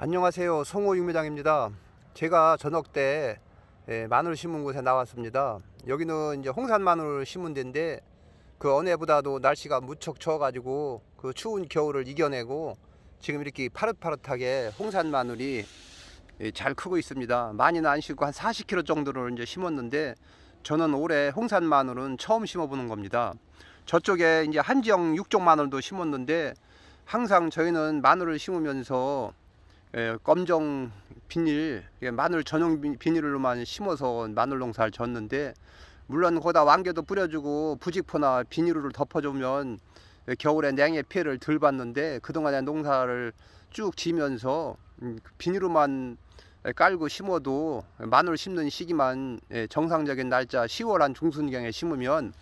안녕하세요. 송호 육매장입니다. 제가 저녁 때 예, 마늘 심은 곳에 나왔습니다. 여기는 이제 홍산 마늘 심은 데인데 그 어느 해보다도 날씨가 무척 추워 가지고 그 추운 겨울을 이겨내고 지금 이렇게 파릇파릇하게 홍산 마늘이 예, 잘 크고 있습니다. 많이는 안 심고 한 40kg 정도를 이제 심었는데 저는 올해 홍산 마늘은 처음 심어보는 겁니다. 저쪽에 이제 한지영 육종 마늘도 심었는데 항상 저희는 마늘을 심으면서 예, 검정 비닐, 예, 마늘 전용 비닐로만 심어서 마늘 농사를 졌는데 물론 거기다 왕겨도 뿌려주고 부직포나 비닐을 덮어주면 예, 겨울에 냉해 피해를 덜 받는데 그동안에 농사를 쭉 지면서 음, 비닐로만 깔고 심어도 마늘 심는 시기만 예, 정상적인 날짜 10월 한 중순경에 심으면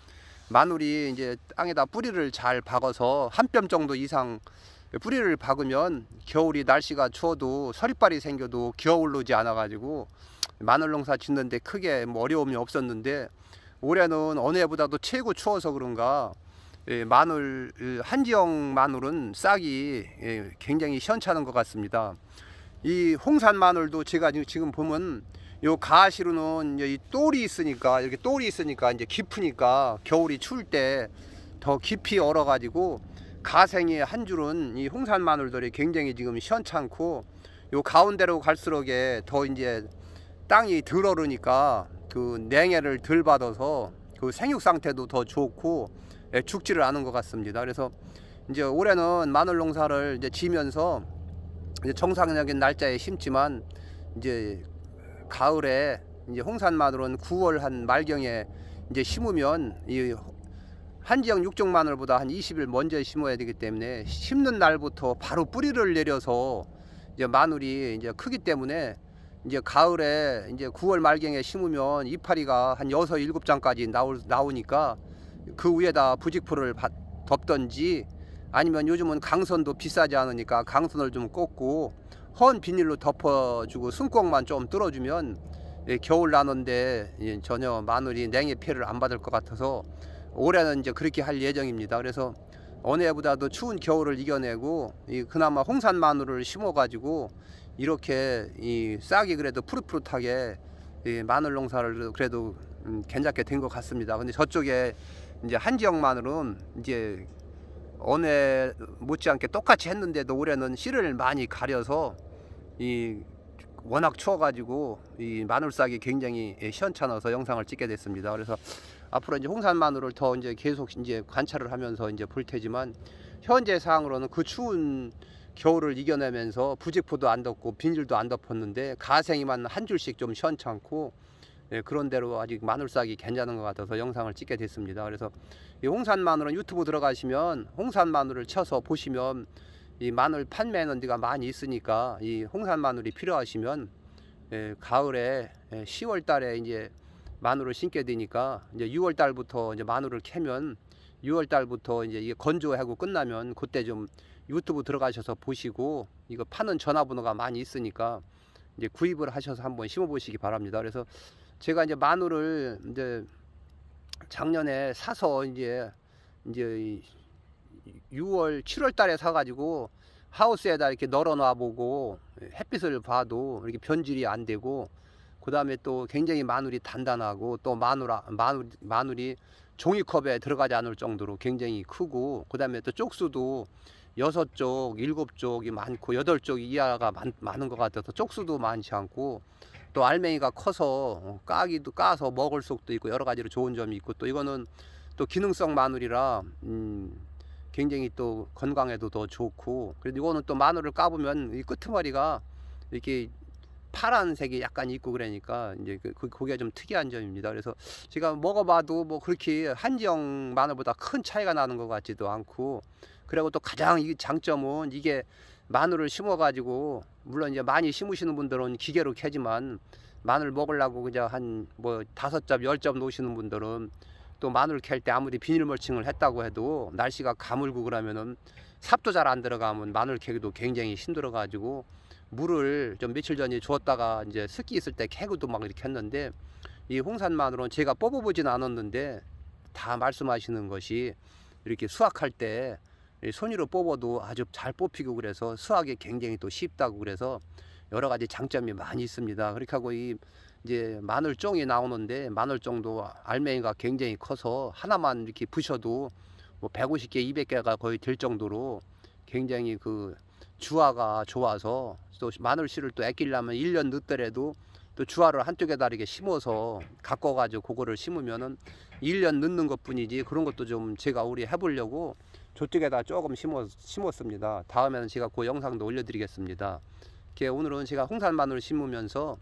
마늘이 이제 땅에다 뿌리를 잘 박아서 한 뼘 정도 이상 뿌리를 박으면 겨울이 날씨가 추워도 서리빨이 생겨도 겨울로지 않아 가지고 마늘 농사 짓는데 크게 뭐 어려움이 없었는데 올해는 어느 해보다도 최고 추워서 그런가 예, 마늘 한지영 마늘은 싹이 예, 굉장히 시원찮은 것 같습니다. 이 홍산 마늘도 제가 지금 보면 요 가시로는 이 똘이 있으니까 이렇게 똘이 있으니까 이제 깊으니까 겨울이 추울 때 더 깊이 얼어 가지고 가생의 한 줄은 이 홍산 마늘들이 굉장히 지금 시원찮고 요 가운데로 갈수록에 더 이제 땅이 덜 얼으니까 그 냉해를 덜 받아서 그 생육 상태도 더 좋고 예, 죽지를 않은 것 같습니다. 그래서 이제 올해는 마늘 농사를 이제 지면서 이제 정상적인 날짜에 심지만 이제 가을에 이제 홍산 마늘은 9월 한 말경에 이제 심으면 이 한지형 육종 마늘보다 한 20일 먼저 심어야 되기 때문에 심는 날부터 바로 뿌리를 내려서 이제 마늘이 이제 크기 때문에 이제 가을에 이제 9월 말경에 심으면 이파리가 한 6, 7장까지 나올, 나오니까 그 위에다 부직포를 덮던지 아니면 요즘은 강선도 비싸지 않으니까 강선을 좀 꽂고 헌 비닐로 덮어주고 숨꼭만 좀 뚫어주면 예, 겨울 나는데 예, 전혀 마늘이 냉해 피해를 안 받을 것 같아서 올해는 이제 그렇게 할 예정입니다. 그래서 어느 해보다도 추운 겨울을 이겨내고 이 그나마 홍산 마늘을 심어 가지고 이렇게 이 싹이 그래도 푸릇푸릇하게 이 마늘 농사를 그래도 음, 괜찮게 된 것 같습니다. 근데 저쪽에 이제 한 지역 마늘은 이제 어느 해 못지않게 똑같이 했는데도 올해는 씨를 많이 가려서 이 워낙 추워가지고 이 마늘 싹이 굉장히 시원찮아서 영상을 찍게 됐습니다. 그래서 앞으로 이제 홍산 마늘을 더 이제 계속 이제 관찰을 하면서 이제 볼 테지만 현재 상황으로는 그 추운 겨울을 이겨내면서 부직포도 안 덮고 비닐도 안 덮었는데 가생이만 한 줄씩 좀 시원찮고 예, 그런 대로 아직 마늘 싹이 괜찮은 것 같아서 영상을 찍게 됐습니다. 그래서 이 홍산 마늘은 유튜브 들어가시면 홍산 마늘을 쳐서 보시면 이 마늘 판매하는 데가 많이 있으니까 이 홍산 마늘이 필요하시면 예, 가을에 예, 10월 달에 이제 마늘을 심게 되니까 이제 6월 달부터 이제 마늘을 캐면 6월 달부터 이제 이게 건조하고 끝나면 그때 좀 유튜브 들어가셔서 보시고 이거 파는 전화번호가 많이 있으니까 이제 구입을 하셔서 한번 심어 보시기 바랍니다. 그래서 제가 이제 마늘을 이제 작년에 사서 이제 이제 6월 7월 달에 사 가지고 하우스에다 이렇게 널어 놔 보고 햇빛을 봐도 이렇게 변질이 안 되고 그 다음에 또 굉장히 마늘이 단단하고 또 마늘, 마늘, 마늘이 종이컵에 들어가지 않을 정도로 굉장히 크고 그 다음에 또 쪽수도 여섯 쪽, 일곱 쪽이 많고 여덟 쪽 이하가 많, 많은 것 같아서 쪽수도 많지 않고 또 알맹이가 커서 까기도 까서 먹을 속도 있고 여러 가지로 좋은 점이 있고 또 이거는 또 기능성 마늘이라 음, 굉장히 또 건강에도 더 좋고 그래도 이거는 또 마늘을 까보면 이 끄트머리가 이렇게 파란색이 약간 있고 그러니까 이제 그, 그 고기가 좀 특이한 점입니다. 그래서 제가 먹어봐도 뭐 그렇게 한지영 마늘보다 큰 차이가 나는 것 같지도 않고 그리고 또 가장 이 장점은 이게 마늘을 심어가지고 물론 이제 많이 심으시는 분들은 기계로 캐지만 마늘 먹으려고 그냥 한 뭐 다섯 점, 열점 놓으시는 분들은 또 마늘 캘 때 아무리 비닐 멀칭을 했다고 해도 날씨가 가물고 그러면은 삽도 잘 안 들어가면 마늘 캐기도 굉장히 힘들어 가지고 물을 좀 며칠 전에 주었다가 이제 습기 있을 때 캐고도 막 이렇게 했는데 이 홍산 마늘은 제가 뽑아보진 않았는데 다 말씀하시는 것이 이렇게 수확할 때이 손으로 뽑아도 아주 잘 뽑히고 그래서 수확이 굉장히 또 쉽다고 그래서 여러 가지 장점이 많이 있습니다. 그렇게 하고 이 이제 마늘종이 나오는데 마늘종도 알맹이가 굉장히 커서 하나만 이렇게 부셔도 뭐 150개, 200개가 거의 될 정도로 굉장히 그 주화가 좋아서 또 마늘 씨를 또 아끼려면 1년 늦더라도 또 주화를 한쪽에다 이렇게 심어서 갖고 가지고 그거를 심으면은 1년 늦는 것 뿐이지 그런 것도 좀 제가 우리 해보려고 저쪽에다 조금 심어, 심었습니다. 다음에는 제가 그 영상도 올려드리겠습니다. 오늘은 제가 홍산 마늘 심으면서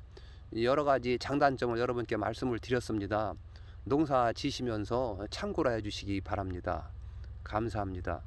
여러 가지 장단점을 여러분께 말씀을 드렸습니다. 농사 지시면서 참고로 해주시기 바랍니다. 감사합니다.